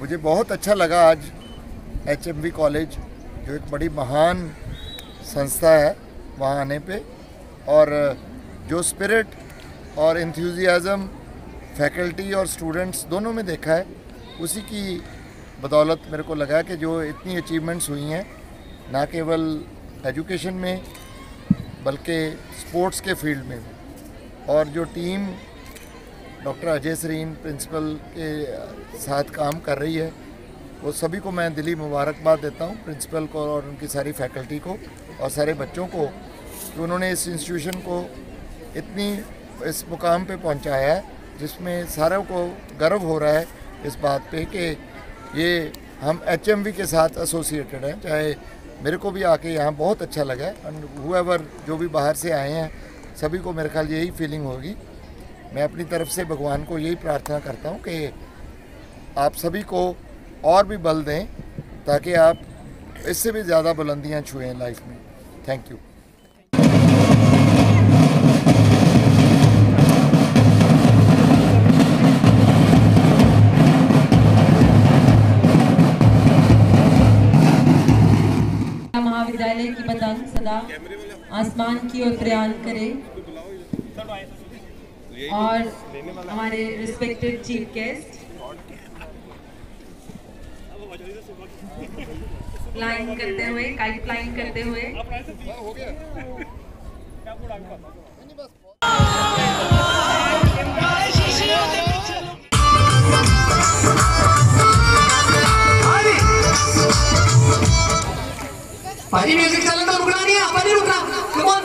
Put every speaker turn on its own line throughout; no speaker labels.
मुझे बहुत अच्छा लगा आज एच कॉलेज, जो एक बड़ी महान संस्था है वहाँ आने पे। और जो स्पिरिट और इंथ्यूजियाज़म फैकल्टी और स्टूडेंट्स दोनों में देखा है, उसी की बदौलत मेरे को लगा कि जो इतनी अचीवमेंट्स हुई हैं, ना केवल एजुकेशन में, बल्कि स्पोर्ट्स के फ़ील्ड में भी। और जो team doctor Ajay Sareen, principal के साथ काम कर रही है। वो सभी को मैं दिली मुबारकबाद देता हूँ, प्रिंसिपल को और उनकी सारी फैकल्टी को और सारे बच्चों को, कि उन्होंने इस इंस्टीट्यूशन को इतनी, इस मुकाम पे पहुँचाया है, जिसमें सारों को गर्व हो रहा है इस बात पे कि ये हम एचएमवी के साथ एसोसिएटेड हैं। चाहे मेरे को भी आके यहाँ बहुत अच्छा लगा एंड हुएवर जो भी बाहर से आए हैं, सभी को मेरे ख्याल यही फीलिंग होगी। मैं अपनी तरफ़ से भगवान को यही प्रार्थना करता हूँ कि आप सभी को और भी बल दें ताकि आप इससे भी ज़्यादा बुलंदियाँ छुएँ लाइफ में। थैंक यू
महाविद्यालय की सदा आसमान की ओर प्रयाण करे। और हमारे रिस्पेक्टेड चीफ गेस्ट फ्लाइंग करते हुए काइट फ्लाइंग करते हुए।
भाजी म्यूज़िक चल तो रुकना नहीं है अपन नहीं रुकना। Come on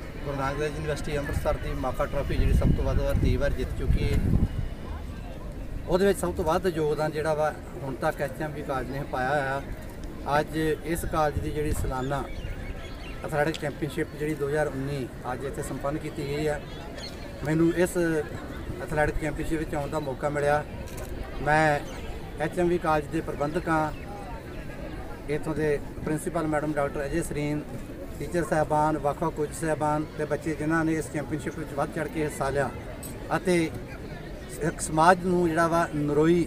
Guru Nanak Dev university Amritsar ਦੀ ਮਾਫਾ ਟਰਾਫੀ ਜਿਹੜੀ ਸਭ ਤੋਂ ਵੱਧ ਵਾਰ ਤੀਹ ਵਾਰ ਜਿੱਤ ਚੁੱਕੀ ਹੈ। ਉਹਦੇ ਵਿੱਚ ਸਭ ਤੋਂ ਵੱਧ ਯੋਗਦਾਨ ਜਿਹੜਾ ਵਾ ਹੁਣ ਤੱਕ ਐਚਐਮਵੀ ਕਾਲਜ ਨੇ ਪਾਇਆ ਹੋਇਆ। ਅੱਜ ਇਸ ਕਾਲਜ ਦੀ ਜਿਹੜੀ ਸਾਲਾਨਾ ਅਥਲੈਟਿਕ ਚੈਂਪੀਅਨਸ਼ਿਪ ਜਿਹੜੀ 2019 ਅੱਜ ਇੱਥੇ ਸੰਪੰਨ ਕੀਤੀ ਗਈ ਹੈ ਮੈਨੂੰ ਇਸ ਐਥਲੈਟਿਕ ਚੈਂਪੀਅਨਸ਼ਿਪ ਵਿੱਚ ਆਉਣ ਦਾ ਮੌਕਾ ਮਿਲਿਆ। ਮੈਂ ਐਚਐਮਵੀ ਕਾਲਜ ਦੇ ਪ੍ਰਬੰਧਕਾਂ, ਇੱਥੋਂ ਦੇ principal madam doctor Ajay Sareen teacher ਸਹਿਬਾਨ ਵੱਖ ਵੱਖ ਕੋਚ ਸਹਿਬਾਨ ਤੇ ਬੱਚੇ ਜਿਨ੍ਹਾਂ ਨੇ ਇਸ ਚੈਂਪੀਅਨਸ਼ਿਪ ਵਿੱਚ ਵੱਧ ਚੜ ਕੇ ਹਿੱਸਾ ਲਿਆ ਅਤੇ ਇੱਕ ਸਮਾਜ ਨੂੰ ਜਿਹੜਾ ਵਾ ਨਰੋਈ,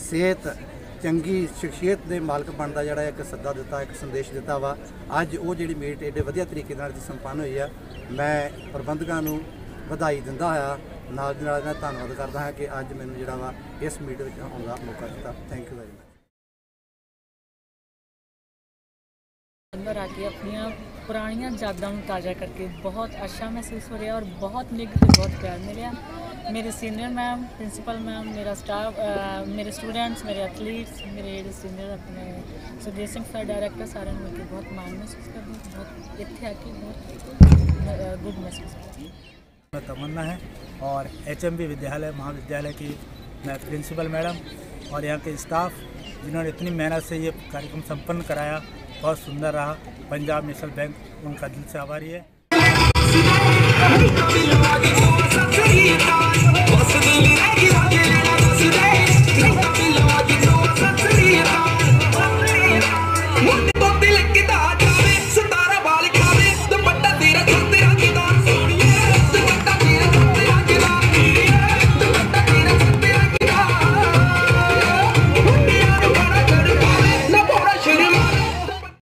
ਸਿਹਤ, ਚੰਗੀ ਸ਼ਖਸੀਅਤ ਦੇ ਮਾਲਕ ਬਣਦਾ ਜਿਹੜਾ ਇੱਕ ਸੱਦਾ ਦਿੱਤਾ, ਇੱਕ ਸੰਦੇਸ਼ ਦਿੱਤਾ ਵਾ। ਅੱਜ ਉਹ ਜਿਹੜੀ ਮੀਟ ਏਡੇ ਵਧੀਆ ਤਰੀਕੇ ਨਾਲ ਸੰਪੰਨ ਹੋਈ ਆ। ਮੈਂ ਪ੍ਰਬੰਧਕਾਂ ਨੂੰ ਵਧਾਈ ਦਿੰਦਾ ਹੋਇਆ, ਨਾਲ ਦੀ ਨਾਲ ਮੈਂ ਧੰਨਵਾਦ ਕਰਦਾ ਹਾਂ ਕਿ ਅੱਜ ਮੈਨੂੰ ਜਿਹੜਾ ਵਾ ਇਸ ਮੀਟ ਵਿੱਚ ਆਉਣ ਦਾ ਮੌਕਾ ਦਿੱਤਾ। ਥੈਂਕ ਯੂ ਵੈਰੀ ਮਚ
ਅੰਦਰ ਆ ਕੇ ਆਪਣੀਆਂ पुरानियाँ यादां ताज़ा करके बहुत अच्छा महसूस हो रहा और बहुत निग से बहुत प्यार मिले मेरे सीनियर मैम प्रिंसिपल मैम मेरा स्टाफ मेरे स्टूडेंट्स मेरे एथलीट्स मेरे सीनियर अपने सुखदेव सिंह सर डायरेक्टर सारे मिलकर बहुत मान महसूस कर रही बहुत इतने आके बहुत गुड महसूस कर मैं
तमन्ना है और एचएमबी विद्यालय, महाविद्यालय की मैं प्रिंसिपल मैडम और यहाँ के स्टाफ जिन्होंने इतनी मेहनत से ये कार्यक्रम संपन्न कराया बहुत सुंदर रहा। पंजाब नेशनल बैंक उनका दिल से आभारी है।